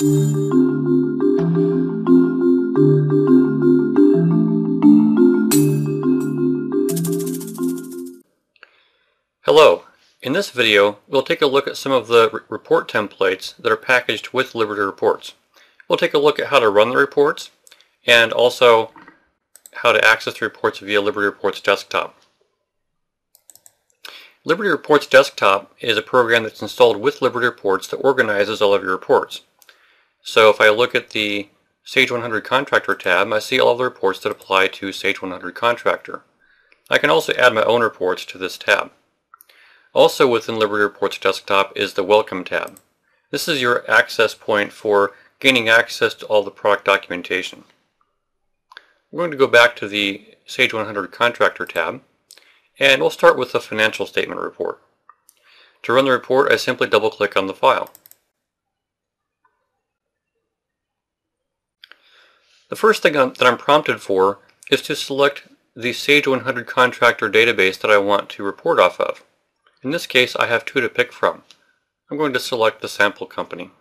Hello. In this video, we'll take a look at some of the report templates that are packaged with Liberty Reports. We'll take a look at how to run the reports and also how to access the reports via Liberty Reports Desktop. Liberty Reports Desktop is a program that's installed with Liberty Reports that organizes all of your reports. So if I look at the Sage 100 Contractor tab, I see all the reports that apply to Sage 100 Contractor. I can also add my own reports to this tab. Also within Liberty Reports Desktop is the Welcome tab. This is your access point for gaining access to all the product documentation. We're going to go back to the Sage 100 Contractor tab, and we'll start with the financial statement report. To run the report, I simply double-click on the file. The first thing that I'm prompted for is to select the Sage 100 Contractor database that I want to report off of. In this case, I have two to pick from. I'm going to select the sample company.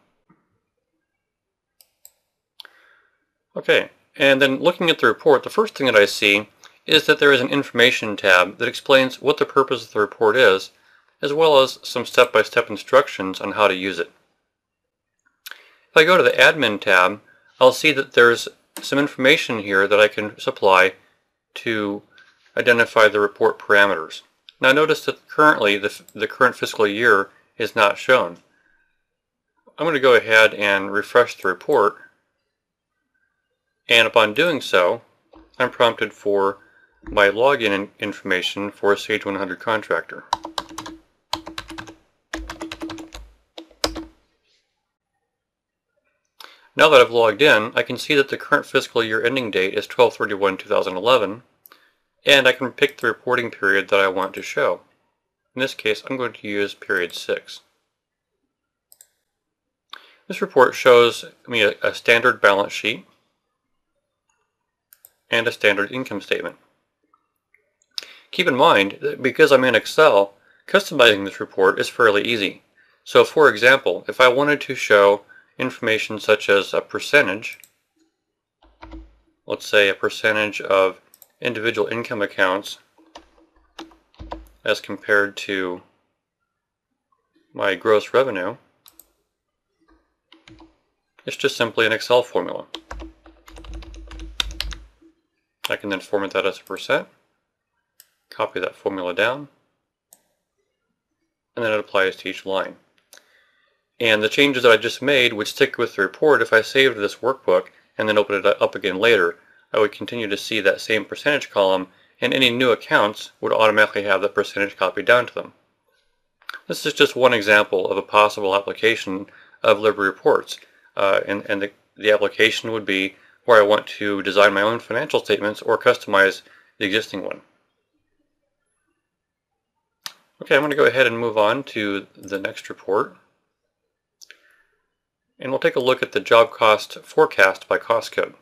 Okay, and then looking at the report, the first thing that I see is that there is an information tab that explains what the purpose of the report is, as well as some step-by-step -step instructions on how to use it. If I go to the admin tab, I'll see that there's some information here that I can supply to identify the report parameters. Now notice that currently the, the current fiscal year is not shown. I'm going to go ahead and refresh the report and upon doing so I'm prompted for my login information for Sage 100 Contractor. Now that I've logged in, I can see that the current fiscal year ending date is 12-31-2011 and I can pick the reporting period that I want to show. In this case, I'm going to use period 6. This report shows me a, a standard balance sheet and a standard income statement. Keep in mind that because I'm in Excel, customizing this report is fairly easy. So for example, if I wanted to show information such as a percentage, let's say a percentage of individual income accounts as compared to my gross revenue, it's just simply an Excel formula. I can then format that as a percent, copy that formula down, and then it applies to each line. And the changes that I just made would stick with the report if I saved this workbook and then opened it up again later I would continue to see that same percentage column and any new accounts would automatically have the percentage copied down to them. This is just one example of a possible application of Liberty Reports uh, and, and the, the application would be where I want to design my own financial statements or customize the existing one. Okay, I'm going to go ahead and move on to the next report. And we'll take a look at the job cost forecast by cost code.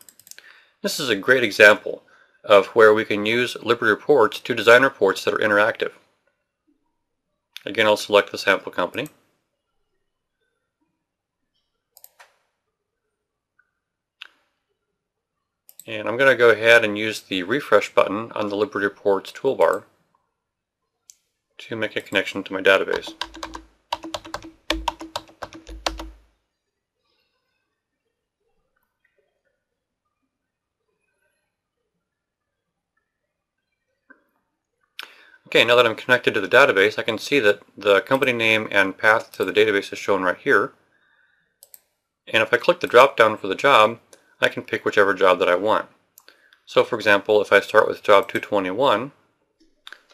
This is a great example of where we can use Liberty Reports to design reports that are interactive. Again, I'll select the sample company. And I'm going to go ahead and use the refresh button on the Liberty Reports toolbar to make a connection to my database. Okay, now that I'm connected to the database, I can see that the company name and path to the database is shown right here. And if I click the drop down for the job, I can pick whichever job that I want. So for example, if I start with job 221,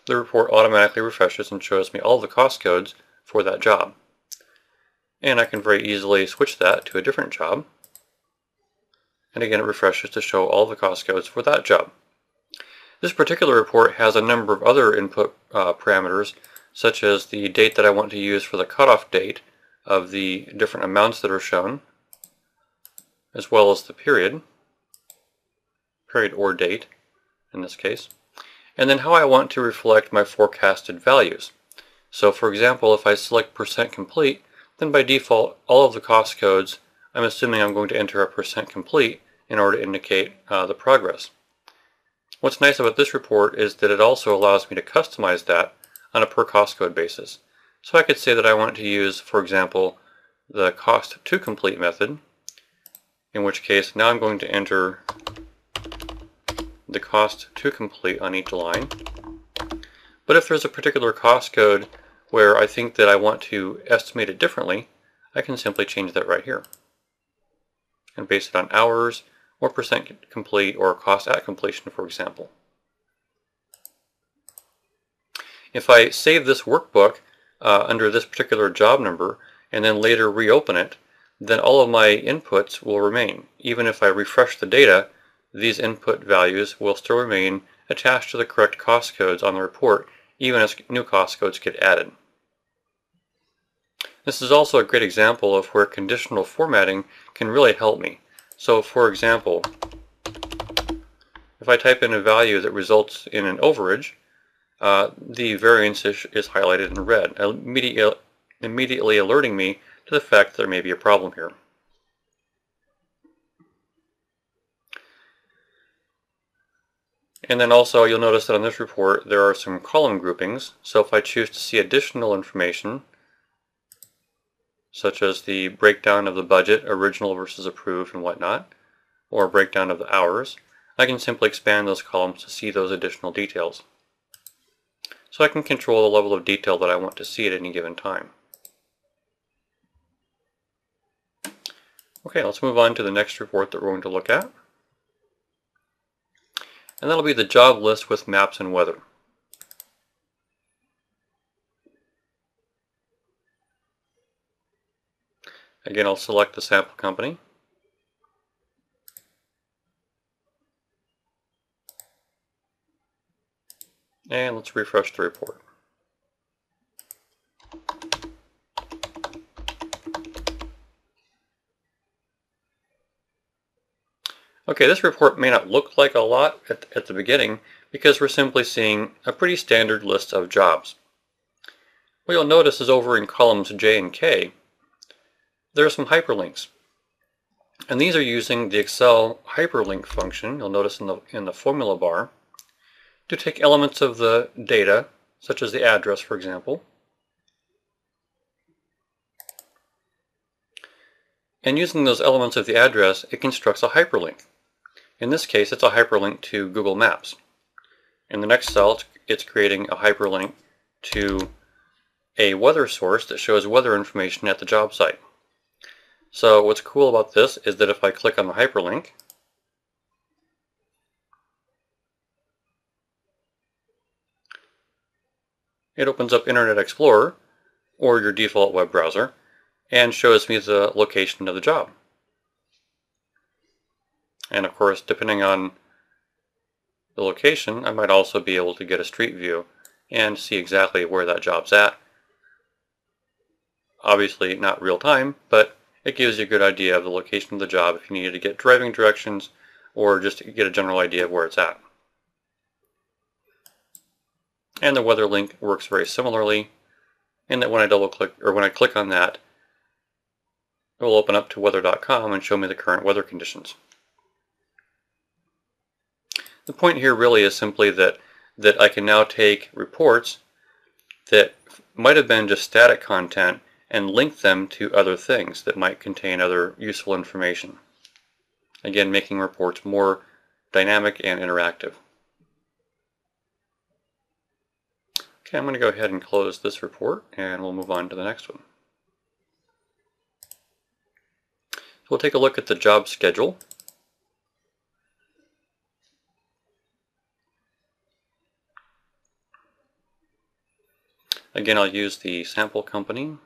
the report automatically refreshes and shows me all the cost codes for that job. And I can very easily switch that to a different job. And again, it refreshes to show all the cost codes for that job. This particular report has a number of other input uh, parameters, such as the date that I want to use for the cutoff date of the different amounts that are shown, as well as the period, period or date in this case, and then how I want to reflect my forecasted values. So for example, if I select percent complete, then by default all of the cost codes I'm assuming I'm going to enter a percent complete in order to indicate uh, the progress. What's nice about this report is that it also allows me to customize that on a per cost code basis. So I could say that I want to use, for example, the cost to complete method, in which case now I'm going to enter the cost to complete on each line. But if there's a particular cost code where I think that I want to estimate it differently, I can simply change that right here and base it on hours or percent complete or cost at completion, for example. If I save this workbook uh, under this particular job number and then later reopen it, then all of my inputs will remain. Even if I refresh the data, these input values will still remain attached to the correct cost codes on the report, even as new cost codes get added. This is also a great example of where conditional formatting can really help me. So for example, if I type in a value that results in an overage, uh, the variance is, is, highlighted in red, immediately, immediately alerting me to the fact there may be a problem here. And then also you'll notice that on this report there are some column groupings. So if I choose to see additional information, such as the breakdown of the budget, original versus approved and whatnot, or breakdown of the hours, I can simply expand those columns to see those additional details so I can control the level of detail that I want to see at any given time. Okay, let's move on to the next report that we're going to look at. And that'll be the job list with maps and weather. Again, I'll select the sample company. And let's refresh the report. Okay, this report may not look like a lot at, at, the beginning because we're simply seeing a pretty standard list of jobs. What you'll notice is over in columns J and K, there are some hyperlinks. And these are using the Excel hyperlink function, you'll notice in the, in the formula bar, to take elements of the data, such as the address, for example, and using those elements of the address, it constructs a hyperlink. In this case, it's a hyperlink to Google Maps. In the next cell, it's creating a hyperlink to a weather source that shows weather information at the job site. So what's cool about this is that if I click on the hyperlink, It opens up Internet Explorer or your default web browser and shows me the location of the job. And of course, depending on the location, I might also be able to get a street view and see exactly where that job's at. Obviously not real time, but it gives you a good idea of the location of the job if you needed to get driving directions or just get a general idea of where it's at. And the weather link works very similarly in that when I double click or when I click on that it will open up to weather.com and show me the current weather conditions. The point here really is simply that that I can now take reports that might have been just static content and link them to other things that might contain other useful information. Again, making reports more dynamic and interactive. Okay, I'm going to go ahead and close this report and we'll move on to the next one. So we'll take a look at the job schedule. Again, I'll use the sample company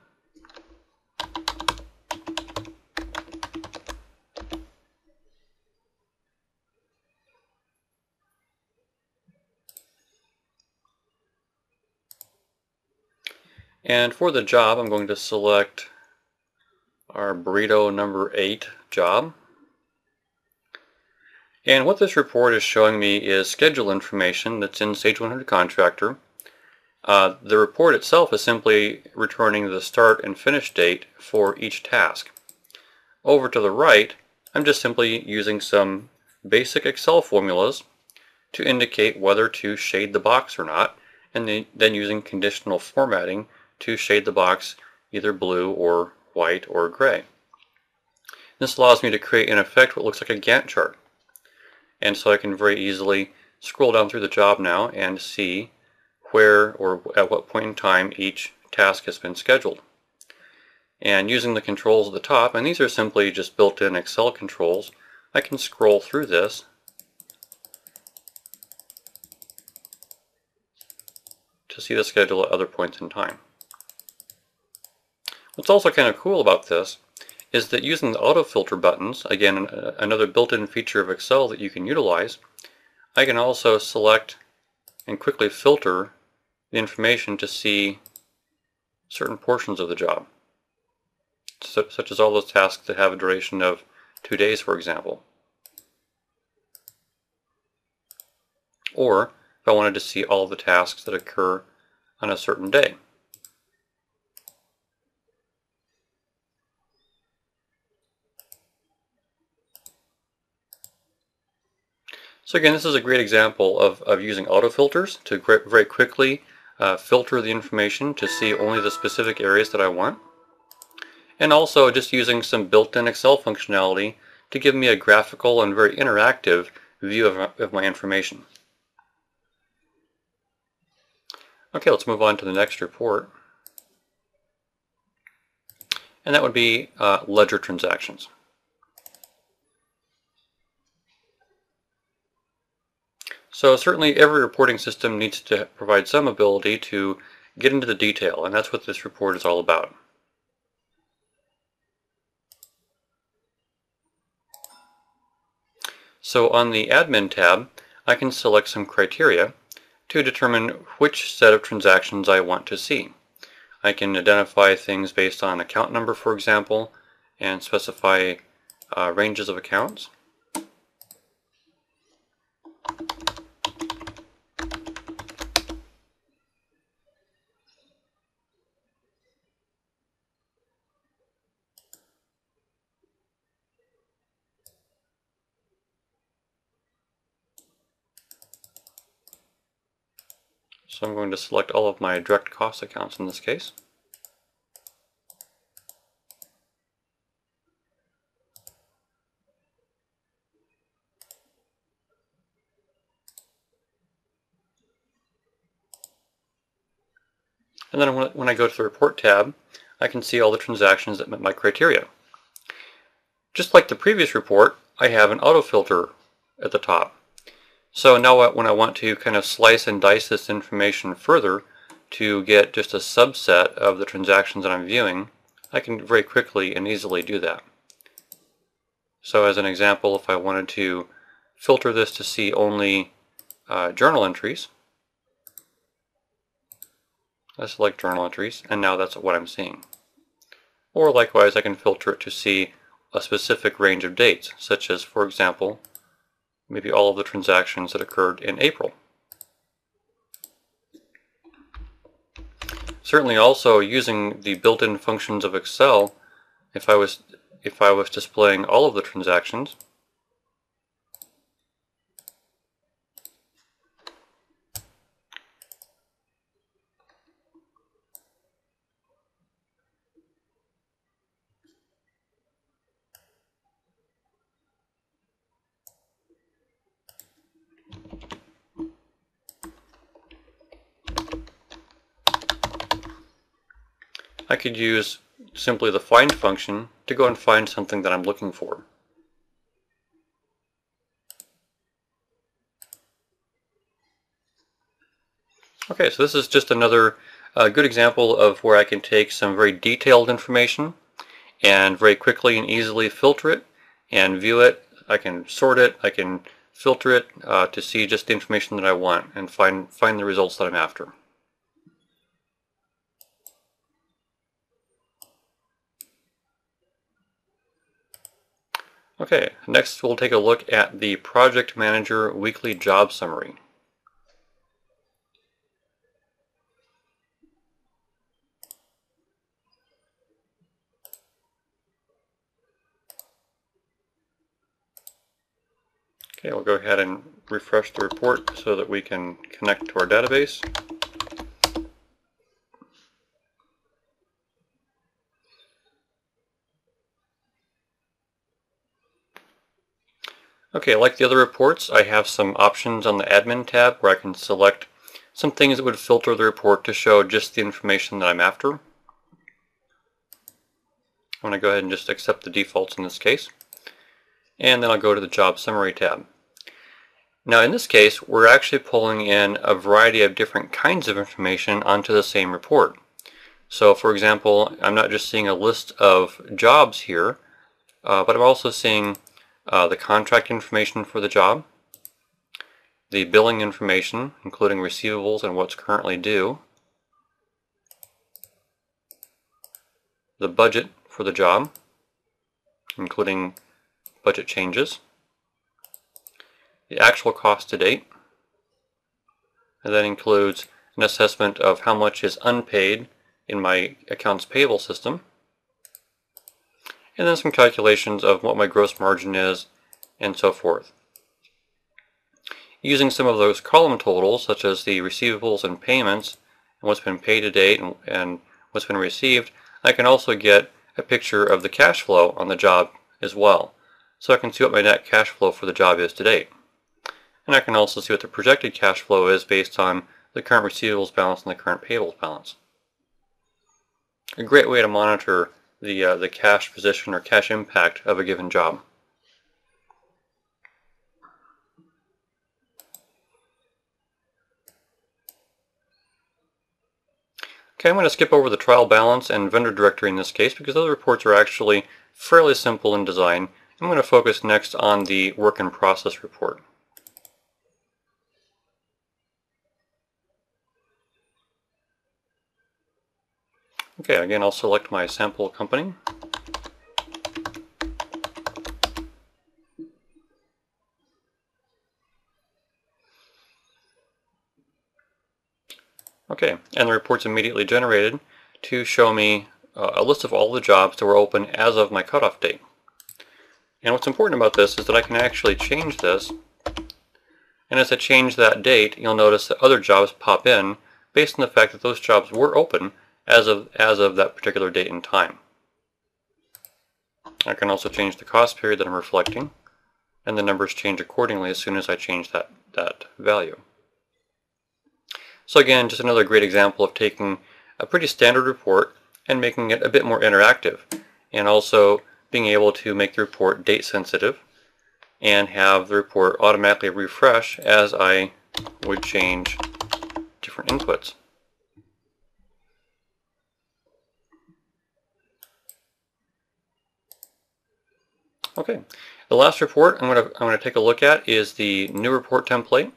And for the job, I'm going to select our burrito number 8 job. And what this report is showing me is schedule information that's in Sage 100 Contractor. Uh, the report itself is simply returning the start and finish date for each task. over to the right, I'm just simply using some basic Excel formulas to indicate whether to shade the box or not, and then using conditional formatting to shade the box either blue or white or gray. This allows me to create in effect what looks like a Gantt chart. And so I can very easily scroll down through the job now and see where or at what point in time each task has been scheduled. And using the controls at the top, and these are simply just built-in Excel controls, I can scroll through this to see the schedule at other points in time. What's also kind of cool about this is that using the auto filter buttons, again uh, another built-in feature of Excel that you can utilize, I can also select and quickly filter the information to see certain portions of the job, such as all those tasks that have a duration of two days, for example. Or if I wanted to see all the tasks that occur on a certain day. So again, this is a great example of, of using auto filters to very quickly uh, filter the information to see only the specific areas that I want. And also just using some built-in Excel functionality to give me a graphical and very interactive view of, of my information. Okay, let's move on to the next report. And that would be uh, ledger transactions. So certainly every reporting system needs to provide some ability to get into the detail, and that's what this report is all about. So on the Admin tab, I can select some criteria to determine which set of transactions I want to see. I can identify things based on account number, for example, and specify uh, ranges of accounts. So I'm going to select all of my direct cost accounts in this case. And then when I go to the Report tab, I can see all the transactions that met my criteria. Just like the previous report, I have an auto filter at the top. So now when I want to kind of slice and dice this information further to get just a subset of the transactions that I'm viewing, I can very quickly and easily do that. So as an example, if I wanted to filter this to see only uh, journal entries, I select journal entries, and now that's what I'm seeing. Or likewise, I can filter it to see a specific range of dates, such as, for example, maybe all of the transactions that occurred in April. Certainly also using the built-in functions of Excel, if I was if I was displaying all of the transactions, I could use simply the find function to go and find something that I'm looking for. Okay, so this is just another uh, good example of where I can take some very detailed information and very quickly and easily filter it and view it. I can sort it, I can filter it uh, to see just the information that I want and find, find the results that I'm after. Okay, next we'll take a look at the Project Manager Weekly Job Summary. Okay, we'll go ahead and refresh the report so that we can connect to our database. Okay, like the other reports, I have some options on the admin tab where I can select some things that would filter the report to show just the information that I'm after. I'm going to go ahead and just accept the defaults in this case. And then I'll go to the job summary tab. Now in this case, we're actually pulling in a variety of different kinds of information onto the same report. So for example, I'm not just seeing a list of jobs here, uh, but I'm also seeing uh, the contract information for the job, the billing information, including receivables and what's currently due, the budget for the job, including budget changes, the actual cost to date, and that includes an assessment of how much is unpaid in my accounts payable system, and then some calculations of what my gross margin is and so forth. Using some of those column totals, such as the receivables and payments, and what's been paid to date and, and what's been received, I can also get a picture of the cash flow on the job as well. So I can see what my net cash flow for the job is to date. And I can also see what the projected cash flow is based on the current receivables balance and the current payables balance. A great way to monitor the, uh, the cash position or cash impact of a given job. Okay, I'm going to skip over the trial balance and vendor directory in this case because those reports are actually fairly simple in design. I'm going to focus next on the work in process report. Okay, again I'll select my sample company. Okay, and the report's immediately generated to show me uh, a list of all the jobs that were open as of my cutoff date. And what's important about this is that I can actually change this. And as I change that date, you'll notice that other jobs pop in based on the fact that those jobs were open as of, as of that particular date and time. I can also change the cost period that I'm reflecting, and the numbers change accordingly as soon as I change that, that value. So again, just another great example of taking a pretty standard report and making it a bit more interactive and also being able to make the report date sensitive and have the report automatically refresh as I would change different inputs. Okay, the last report I'm going to I'm going to take a look at is the new report template.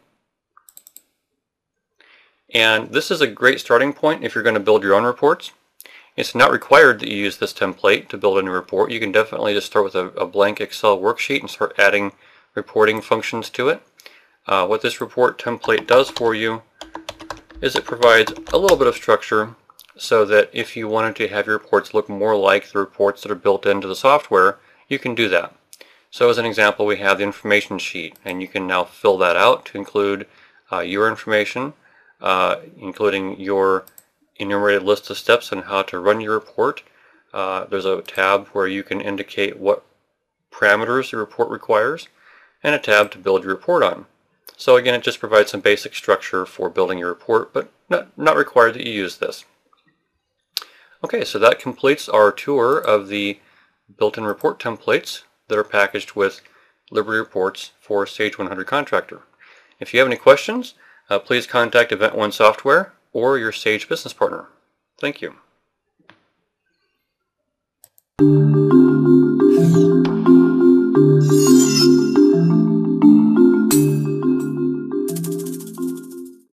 And this is a great starting point if you're going to build your own reports. It's not required that you use this template to build a new report. You can definitely just start with a, a blank Excel worksheet and start adding reporting functions to it. Uh, what this report template does for you is it provides a little bit of structure so that if you wanted to have your reports look more like the reports that are built into the software, you can do that. So as an example, we have the information sheet, and you can now fill that out to include uh, your information, uh, including your enumerated list of steps on how to run your report. Uh, there's a tab where you can indicate what parameters the report requires and a tab to build your report on. So again, it just provides some basic structure for building your report, but not, not required that you use this. Okay, so that completes our tour of the built-in report templates that are packaged with Liberty Reports for Sage 100 Contractor. If you have any questions, uh, please contact Event One Software or your Sage business partner. Thank you.